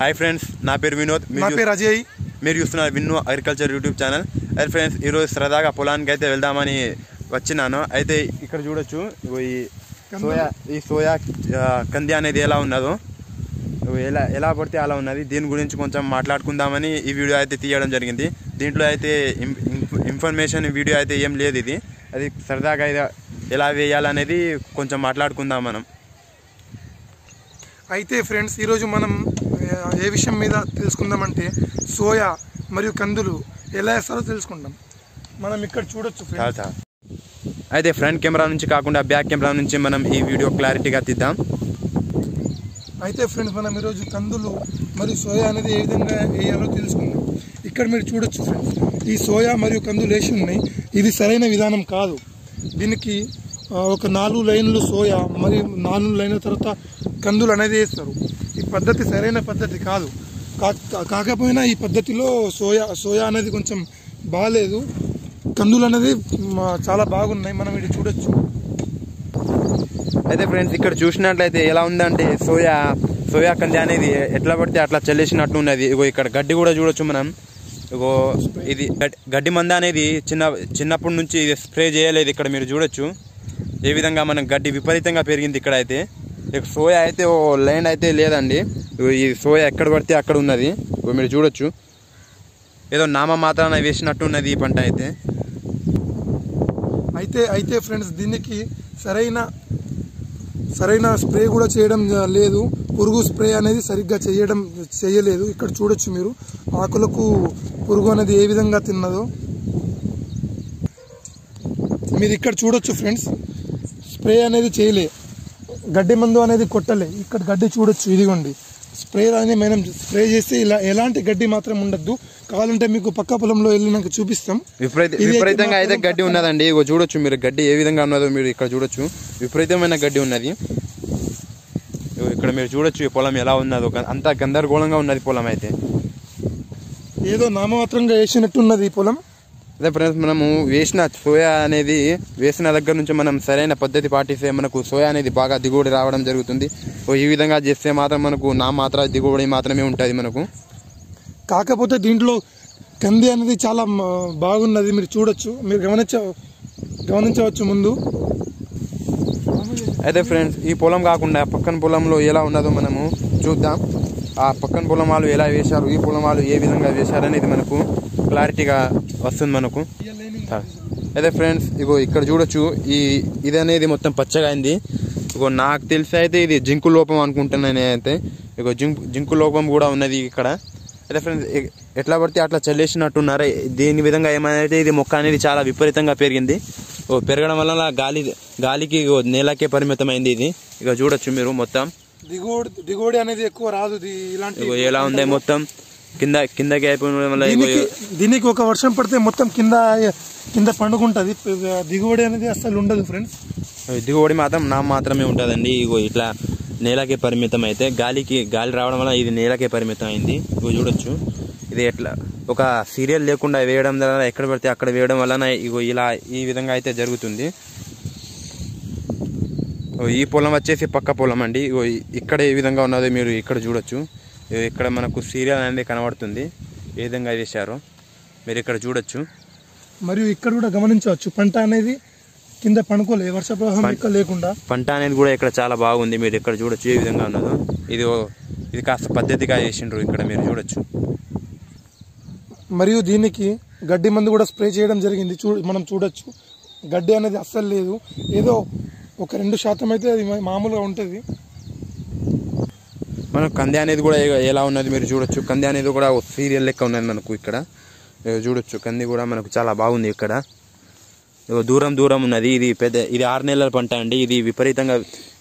Hi friends నా పేరు వినోద్. నా పేరు అజయ్. మీరు చూస్తున్నారు విన్ను అగ్రికల్చర్ యూట్యూబ్ ఛానల్. అయితే ఫ్రెండ్స్ ఈరోజు సరదాగా పొలానికి అయితే వెళ్దామని వచ్చినాను. అయితే ఇక్కడ చూడొచ్చు ఈ సోయా ఈ సోయా కంది అనేది ఎలా ఉన్నదో. ఎలా ఎలా పడితే అలా ఉన్నది. దీని గురించి కొంచెం మాట్లాడుకుందామని ఈ వీడియో అయితే తీయడం జరిగింది. దీంట్లో అయితే ఇన్ఫర్మేషన్ వీడియో అయితే ఏం లేదు ఇది. అది సరదాగా ఎలా వేయాలనేది కొంచెం మాట్లాడుకుందాం మనం. అయితే ఫ్రెండ్స్ ఈరోజు మనం ఏ విషయం మీద తెలుసుకుందామంటే సోయా మరియు కందులు ఎలా వేస్తారో తెలుసుకుందాం. మనం ఇక్కడ చూడొచ్చు అయితే ఫ్రంట్ కెమెరా నుంచి కాకుండా బ్యాక్ కెమెరా నుంచి మనం ఈ వీడియో క్లారిటీగా తీద్దాం. అయితే ఫ్రెండ్స్ మనం ఈరోజు కందులు మరియు సోయా అనేది ఏ విధంగా వేయాలో తెలుసుకుందాం. ఇక్కడ మీరు చూడొచ్చు ఫ్రెండ్స్ ఈ సోయా మరియు కందులు వేసి ఉన్నాయి. ఇది సరైన విధానం కాదు. దీనికి ఒక నాలుగు లైన్లు సోయా మరియు నాలుగు లైన్ల తర్వాత కందులు అనేది వేస్తారు. పద్ధతి సరైన పద్ధతి కాదు. కా- కాకపోయినా ఈ పద్ధతిలో సోయా సోయా అనేది కొంచెం బాగాలేదు కందులు అనేది చాలా బాగున్నాయి. మనం ఇది చూడొచ్చు. అయితే ఫ్రెండ్స్ ఇక్కడ చూసినట్లయితే ఎలా ఉందంటే సోయా సోయా కంది అనేది ఎట్లా పడితే అట్లా చల్లేసినట్లు ఉన్నది. ఇగో ఇక్కడ గడ్డి కూడా చూడొచ్చు మనం. ఇగో ఇది గడ్డి మంద అనేది చిన్న చిన్నప్పటి నుంచి ఇది స్ప్రే చేయలేదు ఇక్కడ మీరు చూడొచ్చు. ఏ విధంగా మనం గడ్డి విపరీతంగా పెరిగింది ఇక్కడ అయితే ఇక సోయా అయితే ఓ లైన్ అయితే లేదండి. ఈ సోయా ఎక్కడ పడితే అక్కడ ఉన్నది. మీరు చూడొచ్చు. ఏదో నామ మాత్రాన వేసినట్టు ఉన్నది ఈ పంట అయితే. అయితే అయితే ఫ్రెండ్స్ దీనికి సరైన సరైన స్ప్రే కూడా చేయడం లేదు. పురుగు స్ప్రే అనేది సరిగ్గా చేయడం చేయలేదు. ఇక్కడ చూడొచ్చు మీరు. ఆకులకు పురుగు అనేది ఏ విధంగా తిన్నదో. మీరు ఇక్కడ చూడొచ్చు ఫ్రెండ్స్ స్ప్రే అనేది చేయలే. గడ్డి మందు అనేది కొట్టలే. ఇక్కడ గడ్డి చూడొచ్చు ఇదిగోండి. స్ప్రే అనేది మనం స్ప్రే చేస్తే ఇలా ఎలాంటి గడ్డి మాత్రం ఉండద్దు. కావాలంటే మీకు పక్క పొలంలో వెళ్ళినాక చూపిస్తాం. విపరీత విపరీతంగా అయితే గడ్డి ఉన్నదండి. ఇగో చూడొచ్చు మీరు గడ్డి ఏ విధంగా ఉన్నదో మీరు ఇక్కడ చూడొచ్చు. విపరీతమైన గడ్డి ఉన్నది. ఇక్కడ మీరు చూడొచ్చు ఈ పొలం ఎలా ఉన్నదో. అంతా గందరగోళంగా ఉన్నది పొలం అయితే. ఏదో నామమాత్రంగా వేసినట్టున్నది ఈ పొలం. అదే ఫ్రెండ్స్ మనము వేసిన సోయా అనేది వేసిన దగ్గర నుంచి మనం సరైన పద్ధతి పాటిస్తే మనకు సోయా అనేది బాగా దిగుబడి రావడం జరుగుతుంది. ఓ ఈ విధంగా చేస్తే మాత్రం మనకు నా మాత్ర దిగుబడి మాత్రమే ఉంటుంది మనకు. కాకపోతే దీంట్లో కంది అనేది చాలా బాగున్నది. మీరు చూడొచ్చు. మీరు గమనించ గమనించవచ్చు ముందు. అయితే ఫ్రెండ్స్ ఈ పొలం కాకుండా పక్కన పొలంలో ఎలా ఉన్నదో మనము చూద్దాం. ఆ పక్కన పొలం వాళ్ళు ఎలా వేశారు ఈ పొలం వాళ్ళు ఏ విధంగా వేశారు అనేది మనకు క్లారిటీగా వస్తుంది మనకు. అయితే ఫ్రెండ్స్ ఇగో ఇక్కడ చూడొచ్చు ఈ ఇది అనేది మొత్తం పచ్చగా అయింది. ఇగో నాకు తెలిసి అయితే ఇది జింకు లోపం అనుకుంటున్నాను నేనైతే. ఇగో జింకు జింకు లోపం కూడా ఉన్నది ఇక్కడ. అయితే ఫ్రెండ్స్ ఎట్లా పడితే అట్లా చల్లేసినట్టున్నారు. దీని విధంగా ఏమైనా ఇది మొక్క అనేది చాలా విపరీతంగా పెరిగింది. ఓ పెరగడం వల్ల గాలి గాలికి నేలకే పరిమితమైంది ఇది. ఇక చూడొచ్చు మీరు మొత్తం. దిగుబడి దిగుబడి అనేది ఎక్కువ రాదు ఇలాంటి ఎలా ఉంది మొత్తం? కింద కిందకి దీనికి దీనికి ఒక వర్షం పడితే మొత్తం కింద కింద పండుకుంటది. దిగుబడి అనేది అసలు ఉండదు ఫ్రెండ్స్ దిగుబడి మాత్రం నా మాత్రమే ఉంటుందండి. ఇగో ఇట్లా నేలకే పరిమితం అయితే గాలికి గాలి రావడం వల్ల ఇది నేలకే పరిమితం అయింది. ఇగో చూడొచ్చు. ఇది ఎట్లా? ఒక సీరియల్ లేకుండా వేయడం వల్ల ఎక్కడ పడితే అక్కడ వేయడం వలన ఇగో ఇలా ఈ విధంగా అయితే జరుగుతుంది. ఈ పొలం వచ్చేసి పక్క పొలం అండి. ఇగో ఇక్కడ ఏ విధంగా ఉన్నదో మీరు ఇక్కడ చూడొచ్చు. ఇక్కడ మనకు సీరియల్ అనేది కనబడుతుంది. ఏ విధంగా వేశారో మీరు ఇక్కడ చూడొచ్చు. మరియు ఇక్కడ కూడా గమనించవచ్చు పంట అనేది కింద పండుకోలే వర్ష ప్రవాహం ఎక్కువ లేకుండా. పంట అనేది కూడా ఇక్కడ చాలా బాగుంది మీరు ఇక్కడ చూడొచ్చు ఏ విధంగా ఉన్నదో. ఇది ఇది కాస్త పద్ధతిగా చేసిండ్రు ఇక్కడ మీరు చూడొచ్చు. మరియు దీనికి గడ్డి మందు కూడా స్ప్రే చేయడం జరిగింది. చూ మనం చూడొచ్చు. గడ్డి అనేది అస్సలు లేదు. ఏదో ఒక రెండు శాతం అయితే అది మామూలుగా ఉంటుంది. మనకు కంది అనేది కూడా ఎలా ఉన్నది మీరు చూడొచ్చు. కంది అనేది కూడా సీరియల్ లెక్క ఉన్నది మనకు ఇక్కడ. చూడొచ్చు. కంది కూడా మనకు చాలా బాగుంది ఇక్కడ. దూరం దూరం ఉన్నది. ఇది పెద్ద ఇది ఆరు నెలల పంట అండి. ఇది విపరీతంగా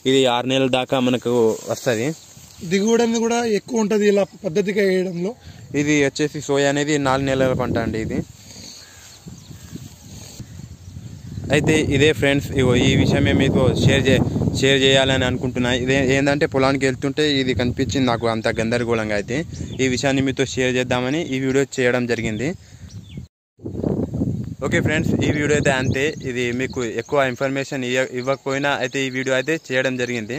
ఇది ఆరు నెలల దాకా మనకు వస్తుంది. దిగుబడి అనేది కూడా ఎక్కువ ఉంటుంది ఇలా పద్ధతిగా వేయడంలో. ఇది వచ్చేసి సోయా అనేది నాలుగు నెలల పంట అండి ఇది. అయితే ఇదే ఫ్రెండ్స్ ఇగో ఈ విషయమే మీకు షేర్ చే షేర్ చేయాలని అనుకుంటున్నా. ఇదే ఏంటంటే పొలానికి వెళ్తుంటే ఇది కనిపించింది నాకు అంత గందరగోళంగా అయితే. ఈ విషయాన్ని మీతో షేర్ చేద్దామని ఈ వీడియో చేయడం జరిగింది. ఓకే ఫ్రెండ్స్ ఈ వీడియో అయితే అంతే. ఇది మీకు ఎక్కువ ఇన్ఫర్మేషన్ ఇవ్వ ఇవ్వకపోయినా అయితే ఈ వీడియో అయితే చేయడం జరిగింది.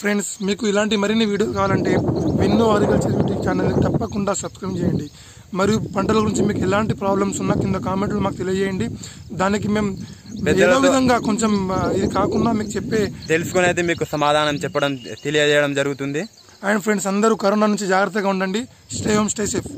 ఫ్రెండ్స్ మీకు ఇలాంటి మరిన్ని వీడియోలు కావాలంటే విన్నో అగ్రికల్చర్ యూట్యూబ్ ఛానల్ని తప్పకుండా సబ్స్క్రైబ్ చేయండి. మరియు పంటల గురించి మీకు ఎలాంటి ప్రాబ్లమ్స్ ఉన్నా కింద కామెంట్లు మాకు తెలియజేయండి. దానికి మేము ఏదో విధంగా కొంచెం ఇది కాకుండా మీకు చెప్పే తెలుసుకుని అయితే మీకు సమాధానం చెప్పడం తెలియజేయడం జరుగుతుంది. అండ్ ఫ్రెండ్స్ అందరూ కరోనా నుంచి జాగ్రత్తగా ఉండండి. Stay home stay safe